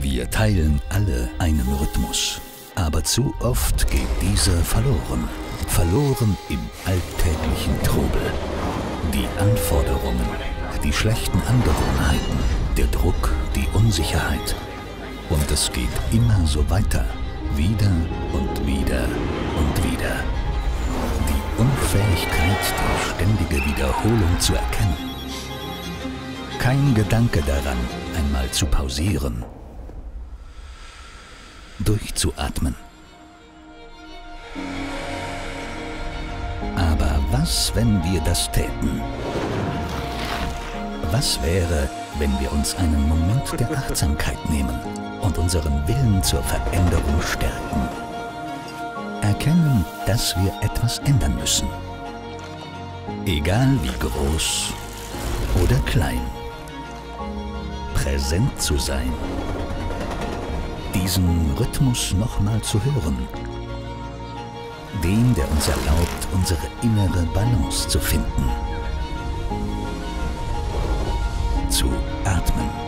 Wir teilen alle einen Rhythmus, aber zu oft geht dieser verloren. Verloren im alltäglichen Trubel. Die Anforderungen, die schlechten Angewohnheiten, der Druck, die Unsicherheit. Und es geht immer so weiter. Wieder und wieder und wieder. Die Unfähigkeit, die ständige Wiederholung zu erkennen. Kein Gedanke daran, einmal zu pausieren. Durchzuatmen. Aber was, wenn wir das täten? Was wäre, wenn wir uns einen Moment der Achtsamkeit nehmen und unseren Willen zur Veränderung stärken? Erkennen, dass wir etwas ändern müssen. Egal wie groß oder klein. Präsent zu sein. Diesen Rhythmus nochmal zu hören. Den, der uns erlaubt, unsere innere Balance zu finden. Zu atmen.